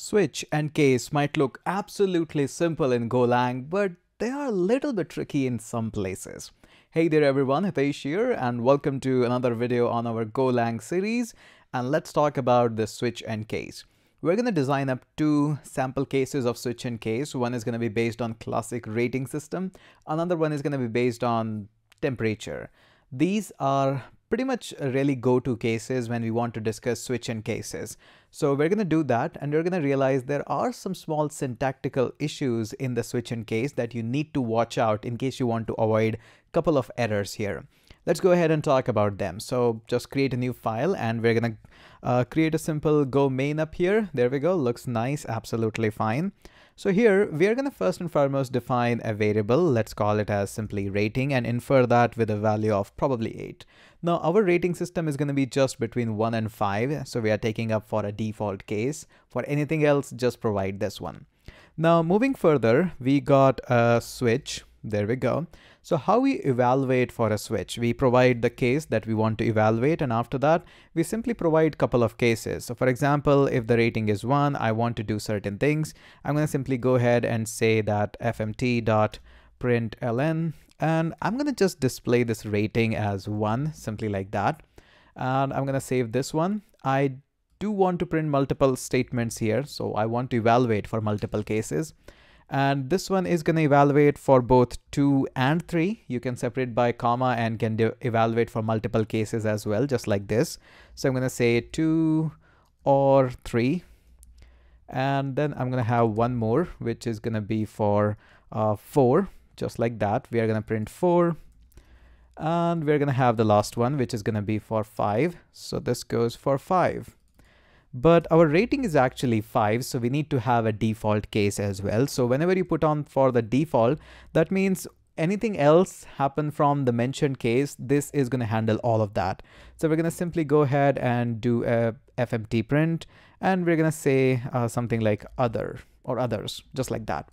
Switch and case might look absolutely simple in Golang, but they are a little bit tricky in some places. Hey there everyone, Hitesh here and welcome to another video on our Golang series and let's talk about the switch and case. We're going to design up two sample cases of switch and case. One is going to be based on classic rating system. Another one is going to be based on temperature. These are pretty much really go-to cases when we want to discuss switch and cases. So we're going to do that and we're going to realize there are some small syntactical issues in the switch and case that you need to watch out in case you want to avoid a couple of errors here. Let's go ahead and talk about them. So just create a new file and we're going to uh, create a simple go main up here. There we go. Looks nice. Absolutely fine. So here we are going to first and foremost define a variable. Let's call it as simply rating and infer that with a value of probably 8. Now our rating system is going to be just between 1 and 5. So we are taking up for a default case. For anything else, just provide this one. Now moving further, we got a switch. There we go. So how we evaluate for a switch, we provide the case that we want to evaluate and after that we simply provide couple of cases. So for example, if the rating is one, I want to do certain things. I'm going to simply go ahead and say that fmt.println and I'm going to just display this rating as one simply like that. And I'm going to save this one. I do want to print multiple statements here. So I want to evaluate for multiple cases. And this one is going to evaluate for both two and three. You can separate by comma and can evaluate for multiple cases as well, just like this. So I'm going to say two or three. And then I'm going to have one more, which is going to be for uh, four, just like that. We are going to print four. And we're going to have the last one, which is going to be for five. So this goes for five but our rating is actually 5 so we need to have a default case as well. So whenever you put on for the default that means anything else happen from the mentioned case this is going to handle all of that. So we're going to simply go ahead and do a fmt print and we're going to say uh, something like other or others just like that.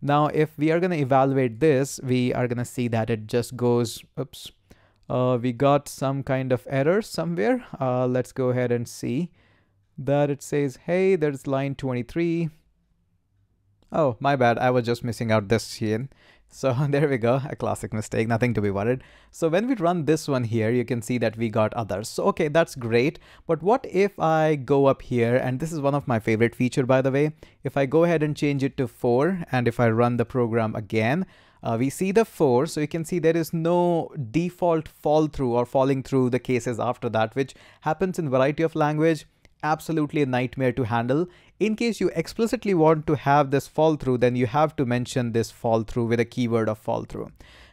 Now if we are going to evaluate this we are going to see that it just goes oops uh, we got some kind of error somewhere. Uh, let's go ahead and see that it says, hey, there's line 23. Oh, my bad. I was just missing out this here. So there we go, a classic mistake, nothing to be worried. So when we run this one here, you can see that we got others. So okay, that's great. But what if I go up here, and this is one of my favorite feature, by the way, if I go ahead and change it to four, and if I run the program again, uh, we see the four, so you can see there is no default fall through or falling through the cases after that, which happens in variety of language absolutely a nightmare to handle. In case you explicitly want to have this fall through, then you have to mention this fall through with a keyword of fall through.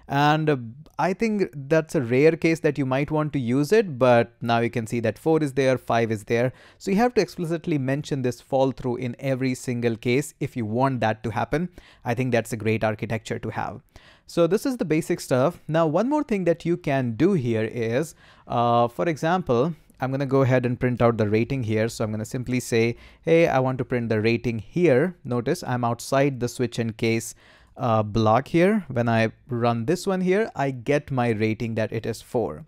And uh, I think that's a rare case that you might want to use it, but now you can see that four is there, five is there. So you have to explicitly mention this fall through in every single case if you want that to happen. I think that's a great architecture to have. So this is the basic stuff. Now, one more thing that you can do here is, uh, for example, I'm going to go ahead and print out the rating here. So I'm going to simply say, hey, I want to print the rating here. Notice I'm outside the switch and case uh, block here. When I run this one here, I get my rating that it is 4.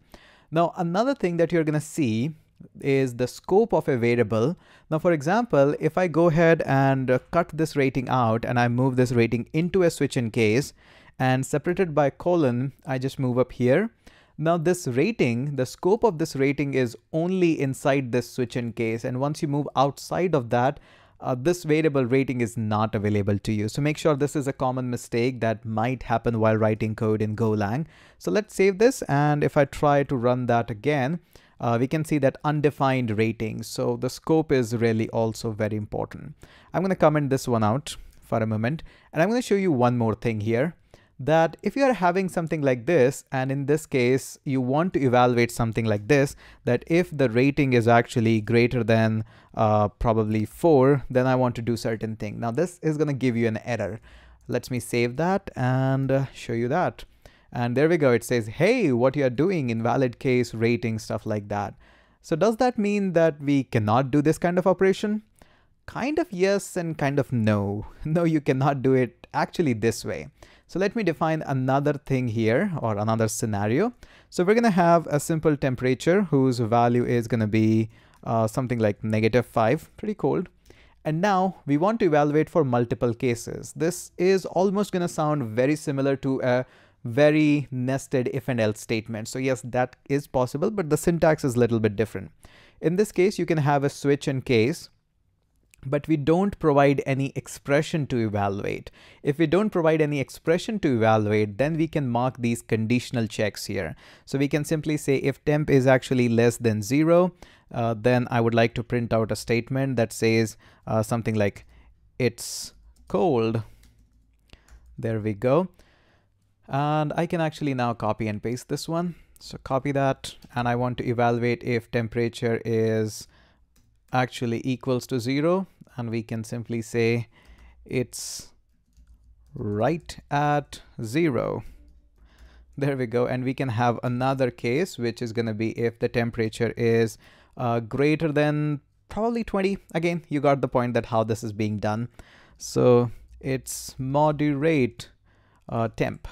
Now, another thing that you're going to see is the scope of a variable. Now, for example, if I go ahead and cut this rating out and I move this rating into a switch and case and separated by colon, I just move up here. Now this rating, the scope of this rating is only inside this switch and case. And once you move outside of that, uh, this variable rating is not available to you. So make sure this is a common mistake that might happen while writing code in Golang. So let's save this. And if I try to run that again, uh, we can see that undefined rating. So the scope is really also very important. I'm going to comment this one out for a moment. And I'm going to show you one more thing here that if you are having something like this, and in this case, you want to evaluate something like this, that if the rating is actually greater than uh, probably four, then I want to do certain thing. Now this is going to give you an error. Let me save that and uh, show you that. And there we go. It says, hey, what you are doing, invalid case, rating, stuff like that. So does that mean that we cannot do this kind of operation? Kind of yes and kind of no. No, you cannot do it actually this way. So let me define another thing here or another scenario. So we're going to have a simple temperature whose value is going to be uh, something like negative 5, pretty cold. And now we want to evaluate for multiple cases. This is almost going to sound very similar to a very nested if and else statement. So yes, that is possible, but the syntax is a little bit different. In this case, you can have a switch in case but we don't provide any expression to evaluate. If we don't provide any expression to evaluate, then we can mark these conditional checks here. So we can simply say if temp is actually less than zero, uh, then I would like to print out a statement that says uh, something like it's cold. There we go. And I can actually now copy and paste this one. So copy that and I want to evaluate if temperature is actually equals to zero and we can simply say it's right at zero. There we go. And we can have another case, which is going to be if the temperature is uh, greater than probably 20. Again, you got the point that how this is being done. So it's moderate uh, temp.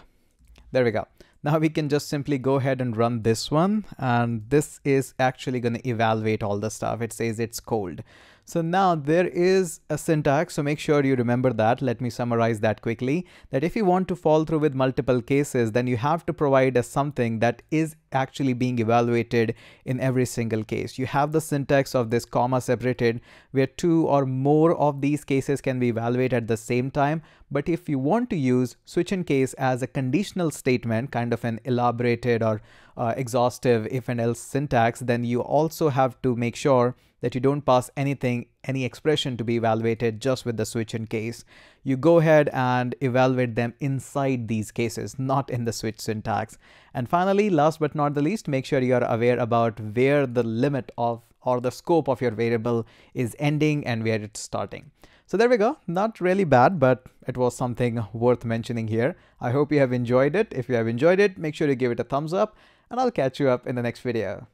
There we go. Now we can just simply go ahead and run this one. And this is actually going to evaluate all the stuff. It says it's cold. So now there is a syntax, so make sure you remember that. Let me summarize that quickly. That if you want to fall through with multiple cases, then you have to provide us something that is actually being evaluated in every single case. You have the syntax of this comma separated where two or more of these cases can be evaluated at the same time. But if you want to use switch in case as a conditional statement, kind of an elaborated or uh, exhaustive if and else syntax, then you also have to make sure that you don't pass anything, any expression to be evaluated just with the switch and case. You go ahead and evaluate them inside these cases, not in the switch syntax. And finally, last but not the least, make sure you're aware about where the limit of or the scope of your variable is ending and where it's starting. So there we go. Not really bad, but it was something worth mentioning here. I hope you have enjoyed it. If you have enjoyed it, make sure you give it a thumbs up and I'll catch you up in the next video.